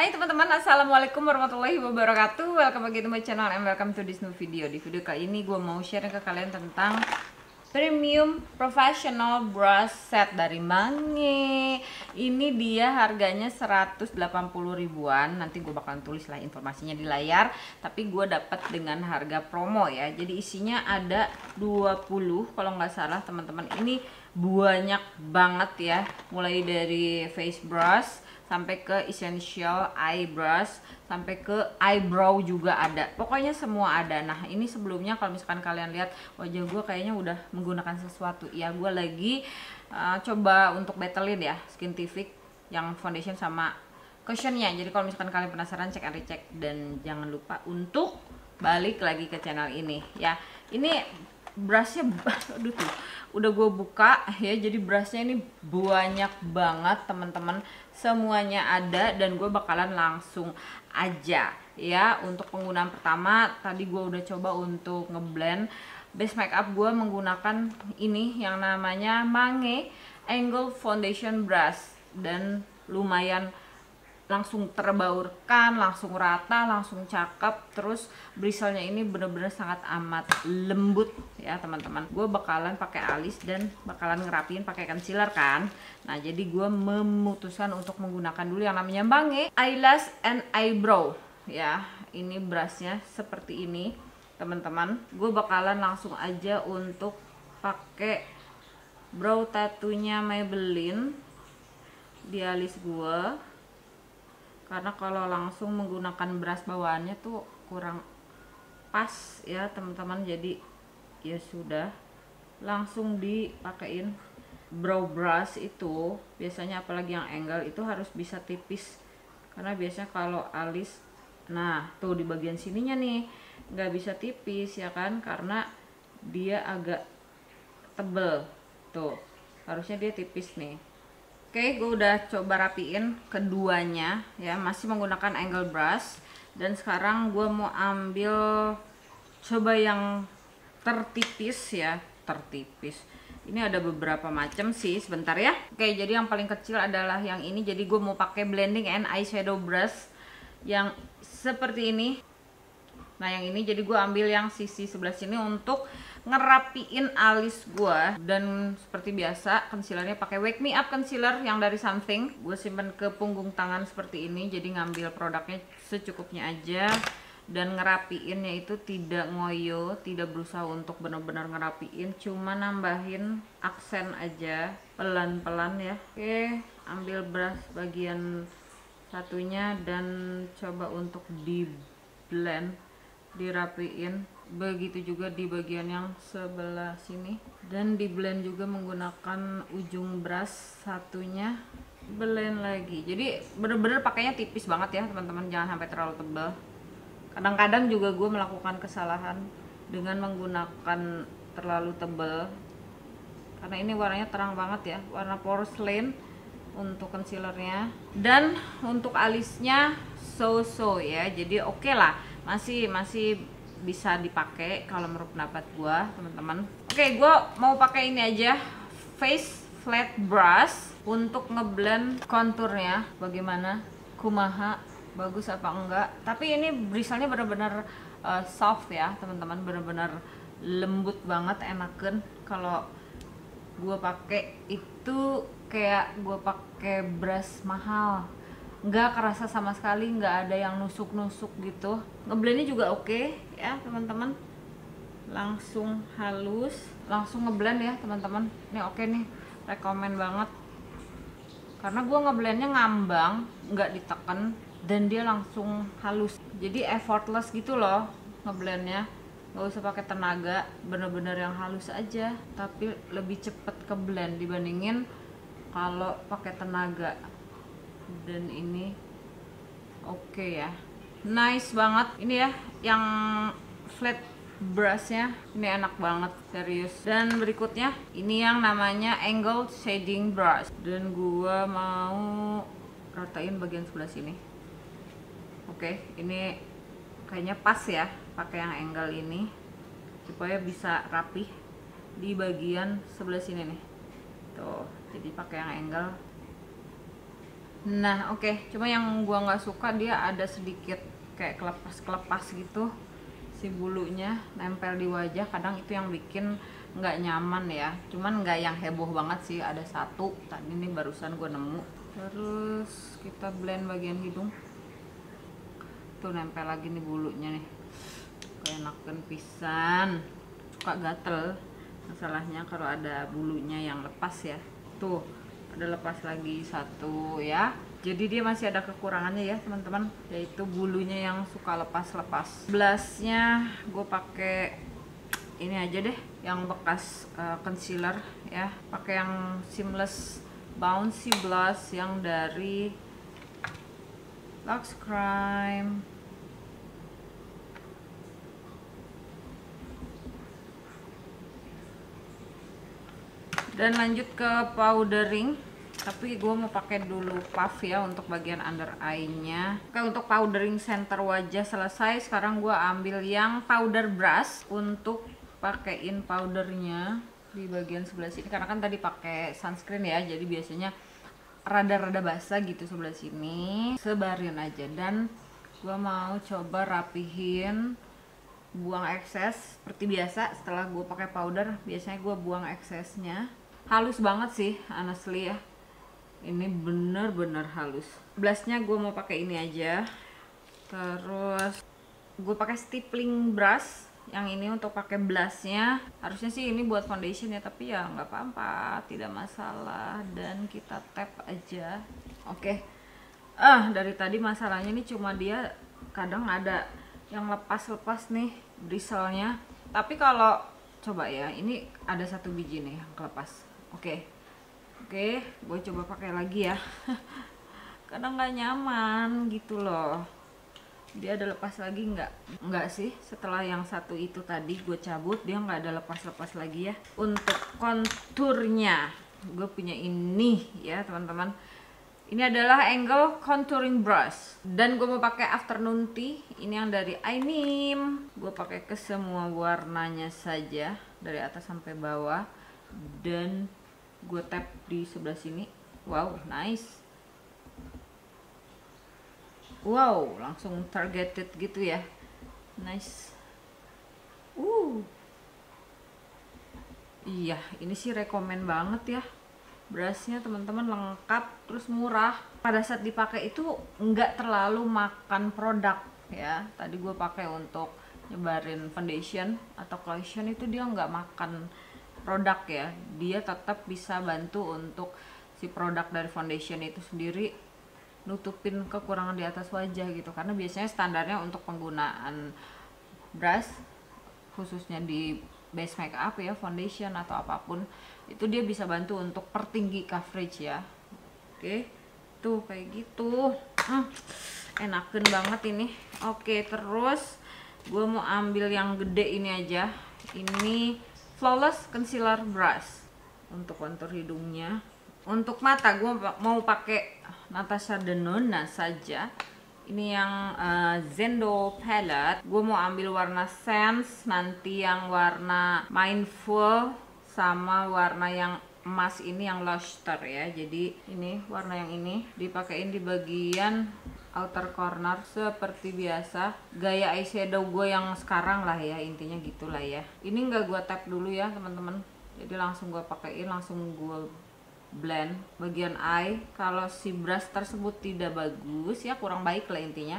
Hai teman-teman, Assalamualaikum warahmatullahi wabarakatuh. Welcome back to my channel and welcome to this new video. Di video kali ini gue mau share ke kalian tentang Premium Professional Brush Set dari Mange. Ini dia harganya 180 ribuan. Nanti gue bakalan tulis lah informasinya di layar. Tapi gue dapat dengan harga promo ya. Jadi isinya ada 20 kalau nggak salah teman-teman. Ini banyak banget ya. Mulai dari face brush sampai ke essential eye brush sampai ke eyebrow juga ada. Pokoknya semua ada. Nah ini sebelumnya kalau misalkan kalian lihat wajah gue kayaknya udah menggunakan sesuatu. Ya gue lagi uh, coba untuk battlein ya skin tific yang foundation sama cushionnya. Jadi kalau misalkan kalian penasaran cek and recheck. Dan jangan lupa untuk balik lagi ke channel ini ya. Ini brushnya aduh tuh udah gue buka ya jadi brushnya ini banyak banget teman-teman. Semuanya ada dan gue bakalan langsung aja ya untuk penggunaan pertama tadi gue udah coba untuk ngeblend. Base makeup gue menggunakan ini yang namanya Mange Angle Foundation Brush dan lumayan langsung terbaurkan, langsung rata, langsung cakep. Terus bristlenya ini bener-bener sangat amat lembut ya teman-teman. Gue bakalan pakai alis dan bakalan ngerapin pakai concealer kan. Nah jadi gue memutuskan untuk menggunakan dulu yang namanya Bange Eyelash and Eyebrow ya. Ini brushnya seperti ini teman-teman. Gue bakalan langsung aja untuk pakai brow tattoo-nya Maybelline di alis gue karena kalau langsung menggunakan brush bawaannya tuh kurang pas ya teman-teman. Jadi ya sudah. Langsung dipakein brow brush itu biasanya apalagi yang angle itu harus bisa tipis. Karena biasanya kalau alis nah tuh di bagian sininya nih nggak bisa tipis ya kan? Karena dia agak tebel. Tuh harusnya dia tipis nih Oke, gue udah coba rapiin keduanya ya, masih menggunakan angle brush dan sekarang gue mau ambil coba yang tertipis ya, tertipis. Ini ada beberapa macam sih, sebentar ya. Oke, jadi yang paling kecil adalah yang ini. Jadi gue mau pakai blending and eyeshadow brush yang seperti ini. Nah, yang ini jadi gue ambil yang sisi sebelah sini untuk ngerapiin alis gue dan seperti biasa concealernya pakai Wake Me Up concealer yang dari Something. Gue simpen ke punggung tangan seperti ini jadi ngambil produknya secukupnya aja. Dan ngerapiinnya itu tidak ngoyo tidak berusaha untuk benar-benar ngerapiin cuma nambahin aksen aja pelan-pelan ya. Oke ambil brush bagian satunya dan coba untuk di blend dirapiin begitu juga di bagian yang sebelah sini. Dan di blend juga menggunakan ujung brush satunya. Blend lagi. Jadi bener-bener pakainya tipis banget ya teman-teman. Jangan sampai terlalu tebal. Kadang-kadang juga gue melakukan kesalahan dengan menggunakan terlalu tebal. Karena ini warnanya terang banget ya. Warna porcelain untuk concealernya. Dan untuk alisnya so-so ya. Jadi oke okay lah. Masih masih bisa dipakai kalau menurut pendapat gue teman-teman. Oke gue mau pakai ini aja face flat brush untuk ngeblend konturnya. Bagaimana? Kumaha? Bagus apa enggak? Tapi ini bristlenya benar-benar uh, soft ya teman-teman. Benar-benar lembut banget enakan. Kalau gue pakai itu kayak gue pakai brush mahal. Nggak kerasa sama sekali nggak ada yang nusuk-nusuk gitu. Ngeblendnya juga oke. okay, ya teman-teman. Langsung halus. Langsung ngeblend ya teman-teman. Ini oke nih. Rekomen banget. Karena gue ngeblendnya ngambang nggak ditekan dan dia langsung halus. Jadi effortless gitu loh ngeblendnya. Nggak usah pakai tenaga bener-bener yang halus aja. Tapi lebih cepet ke blend dibandingin kalau pakai tenaga. Dan ini oke okay ya nice banget. Ini ya yang flat brushnya. Ini enak banget serius. Dan berikutnya ini yang namanya angle shading brush. Dan gua mau ratain bagian sebelah sini. Oke okay, ini kayaknya pas ya pakai yang angle ini supaya bisa rapih di bagian sebelah sini nih. Tuh jadi pakai yang angle nah oke. Okay. cuma yang gua nggak suka dia ada sedikit kayak kelepas-kelepas gitu si bulunya nempel di wajah. Kadang itu yang bikin nggak nyaman ya. Cuman nggak yang heboh banget sih. Ada satu tadi ini barusan gue nemu. Terus kita blend bagian hidung. Tuh nempel lagi nih bulunya nih. Enakan pisan. Suka gatel. Masalahnya kalau ada bulunya yang lepas ya. Tuh ada lepas lagi satu ya. Jadi dia masih ada kekurangannya ya teman-teman. Yaitu bulunya yang suka lepas-lepas. Blushnya gue pakai ini aja deh yang bekas uh, concealer ya. Pakai yang seamless bouncy blush yang dari Lux Crime dan lanjut ke powdering. Tapi gue mau pakai dulu puff ya untuk bagian under eye nya oke untuk powdering center wajah selesai. Sekarang gue ambil yang powder brush untuk pakaiin powdernya di bagian sebelah sini. Karena kan tadi pakai sunscreen ya jadi biasanya rada-rada basah gitu sebelah sini. Sebarin aja. Dan gue mau coba rapihin buang ekses. Seperti biasa setelah gue pakai powder biasanya gue buang eksesnya halus banget sih honestly ya. Ini bener-bener halus. Blushnya gue mau pakai ini aja. Terus gue pakai stippling brush. Yang ini untuk pakai blushnya. Harusnya sih ini buat foundation ya tapi ya nggak apa-apa. Tidak masalah. Dan kita tap aja. Oke. Okay. ah dari tadi masalahnya ini cuma dia kadang ada yang lepas-lepas nih bristlenya tapi kalau coba ya ini ada satu biji nih yang kelepas oke. Oke gue coba pakai lagi ya. Karena nggak nyaman gitu loh. Dia ada lepas lagi nggak? Nggak sih. Setelah yang satu itu tadi gue cabut dia nggak ada lepas-lepas lagi ya. Untuk konturnya gue punya ini ya teman-teman. Ini adalah angle contouring brush. Dan gue mau pakai afternoon tea. Ini yang dari Ainim. Gue pakai ke semua warnanya saja dari atas sampai bawah. Dan gue tap di sebelah sini. Wow nice. Wow langsung targeted gitu ya. Nice. Uh. Iya ini sih rekomen banget ya. Brushnya teman-teman lengkap terus murah. Pada saat dipakai itu nggak terlalu makan produk ya. Tadi gue pakai untuk nyebarin foundation atau cushion itu dia nggak makan produk ya dia tetap bisa bantu untuk si produk dari foundation itu sendiri nutupin kekurangan di atas wajah gitu. Karena biasanya standarnya untuk penggunaan brush khususnya di base makeup ya foundation atau apa pun itu dia bisa bantu untuk pertinggi coverage ya. Oke tuh kayak gitu. Hmm, enakan banget ini. Oke terus gue mau ambil yang gede ini aja. Ini flawless concealer brush. Untuk kontur hidungnya. Untuk mata gue mau pakai Natasha Denona saja. Ini yang uh, Zendo palette. Gue mau ambil warna Sense nanti yang warna Mindful sama warna yang emas ini yang luster ya. Jadi ini warna yang ini. Dipakein di bagian outer corner seperti biasa. Gaya eyeshadow gue yang sekarang lah ya intinya gitulah ya. Ini nggak gue tap dulu ya teman-teman. Jadi langsung gue pakaiin langsung gue blend. Bagian eye kalau si brush tersebut tidak bagus ya kurang baik lah intinya.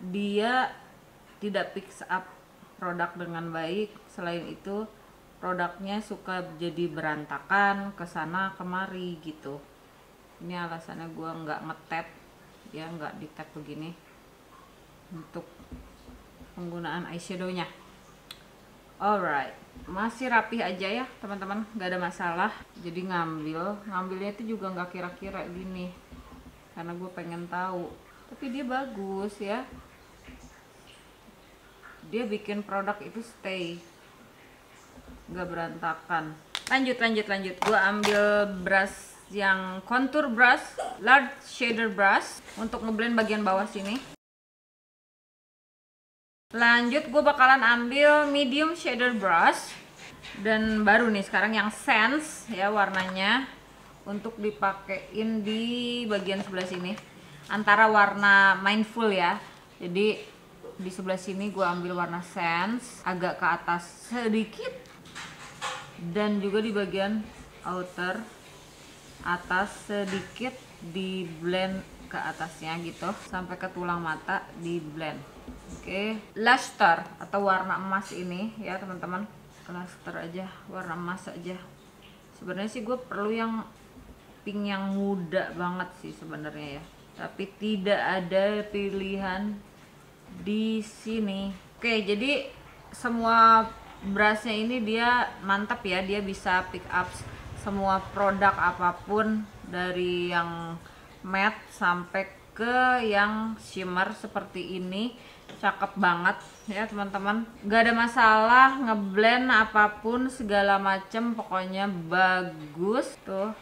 Dia tidak fix up produk dengan baik. Selain itu produknya suka jadi berantakan ke sana kemari gitu. Ini alasannya gue nggak ngetap ya nggak di tag begini untuk penggunaan eyeshadownya. Alright masih rapi aja ya teman-teman. Nggak ada masalah. Jadi ngambil. Ngambilnya itu juga nggak kira-kira gini. Karena gue pengen tahu. Tapi dia bagus ya. Dia bikin produk itu stay. Nggak berantakan. Lanjut lanjut lanjut. Gue ambil brush yang contour brush, large shader brush untuk ngeblend bagian bawah sini. Lanjut gue bakalan ambil medium shader brush. Dan baru nih sekarang yang sense ya warnanya untuk dipakein di bagian sebelah sini. Antara warna mindful ya. Jadi di sebelah sini gue ambil warna sense agak ke atas sedikit. Dan juga di bagian outer atas sedikit di blend ke atasnya gitu sampai ke tulang mata di blend. Oke okay. luster atau warna emas ini ya teman-teman. Luster aja warna emas aja. Sebenarnya sih gue perlu yang pink yang muda banget sih sebenarnya ya. Tapi tidak ada pilihan di sini. Oke jadi semua brushnya ini dia mantap ya dia bisa pick up semua produk apa pun dari yang matte sampai ke yang shimmer seperti ini cakep banget ya teman-teman. Gak ada masalah ngeblend apa pun segala macem pokoknya bagus. Tuh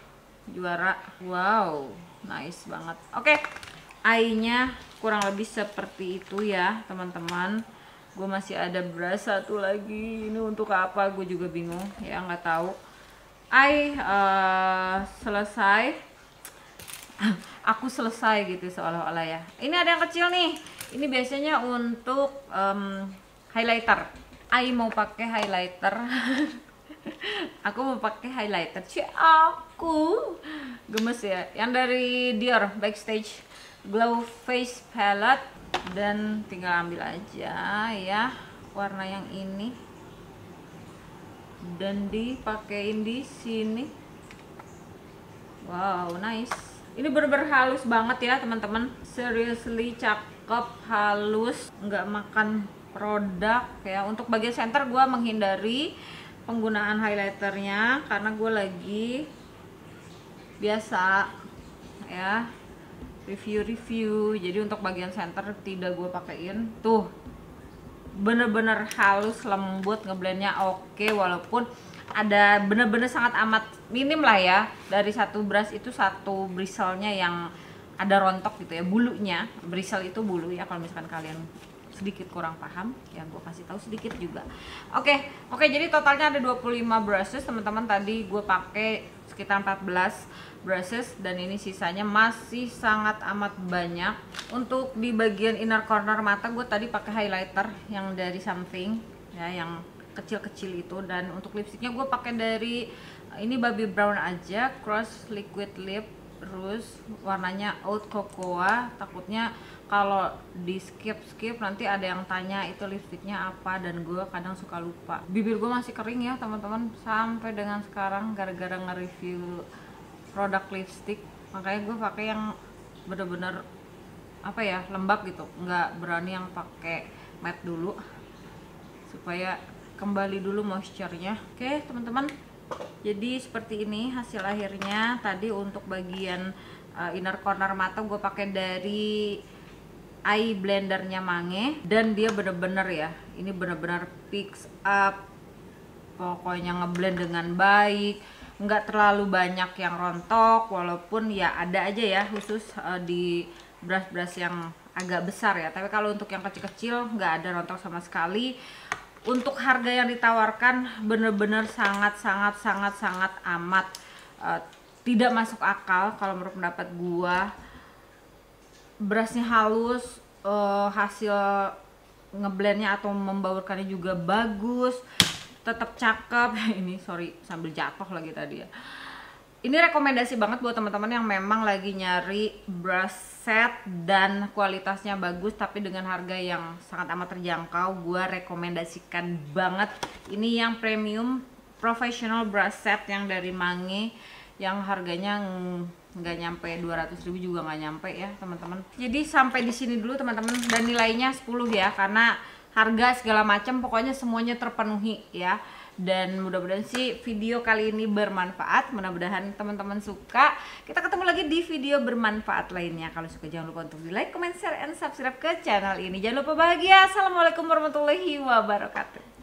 juara. Wow nice banget. Oke okay. eye kurang lebih seperti itu ya teman-teman. Gue masih ada brush satu lagi. Ini untuk apa? Gue juga bingung ya nggak tahu eye uh, selesai. Aku selesai gitu seolah-olah ya. Ini ada yang kecil nih. Ini biasanya untuk um, highlighter. Ai mau pakai highlighter. Aku mau pakai highlighter. Cie aku. Gemes ya. Yang dari Dior Backstage. Glow Face Palette. Dan tinggal ambil aja ya. Warna yang ini dan dipakein di sini. Wow nice. Ini bener-bener halus banget ya teman-teman. Seriously cakep halus. Nggak makan produk ya. Untuk bagian center gue menghindari penggunaan highlighternya karena gue lagi biasa ya review-review. Jadi untuk bagian center tidak gue pakein. Tuh bener-bener halus lembut ngeblendnya oke walaupun ada bener-bener sangat amat minim lah ya. Dari satu brush itu satu bristlenya yang ada rontok gitu ya bulunya. Bristle itu bulu ya kalau misalkan kalian sedikit kurang paham. Ya gue kasih tahu sedikit juga. Oke okay, oke okay, jadi totalnya ada 25 brushes. Teman-teman tadi gue pakai sekitar 14 brushes dan ini sisanya masih sangat amat banyak. Untuk di bagian inner corner mata gue tadi pakai highlighter yang dari something ya yang kecil-kecil itu. Dan untuk lipstiknya gue pakai dari ini baby brown aja cross liquid lip terus warnanya oat cocoa takutnya kalau di skip skip nanti ada yang tanya itu lipstiknya apa dan gue kadang suka lupa. Bibir gue masih kering ya teman-teman. Sampai dengan sekarang gara-gara nge-review produk lipstick makanya gue pakai yang bener-bener apa ya lembab gitu. Nggak berani yang pakai matte dulu supaya kembali dulu moisture-nya. Oke teman-teman. Jadi seperti ini hasil akhirnya. Tadi untuk bagian uh, inner corner mata gue pakai dari eye blendernya Mange dan dia bener-bener ya ini bener-bener fix up. Pokoknya ngeblend dengan baik nggak terlalu banyak yang rontok walaupun ya ada aja ya khusus uh, di brush-brush yang agak besar ya. Tapi kalau untuk yang kecil-kecil nggak ada rontok sama sekali. Untuk harga yang ditawarkan bener-bener sangat sangat sangat sangat amat uh, tidak masuk akal kalau menurut pendapat gua berasnya halus uh, hasil ngeblendnya atau membaurkannya juga bagus tetap cakep. Ini sorry sambil jatuh lagi tadi ya. Ini rekomendasi banget buat teman-teman yang memang lagi nyari brush set dan kualitasnya bagus tapi dengan harga yang sangat amat terjangkau gue rekomendasikan banget. Ini yang premium professional brush set yang dari Mange yang harganya nggak nyampe 200 ribu juga nggak nyampe ya teman-teman. Jadi sampai di sini dulu teman-teman. Dan nilainya 10 ya karena harga segala macam pokoknya semuanya terpenuhi ya. Dan mudah-mudahan sih video kali ini bermanfaat. Mudah-mudahan teman-teman suka. Kita ketemu lagi di video bermanfaat lainnya. Kalau suka jangan lupa untuk di like, comment, share, and subscribe ke channel ini. Jangan lupa bahagia. Assalamualaikum warahmatullahi wabarakatuh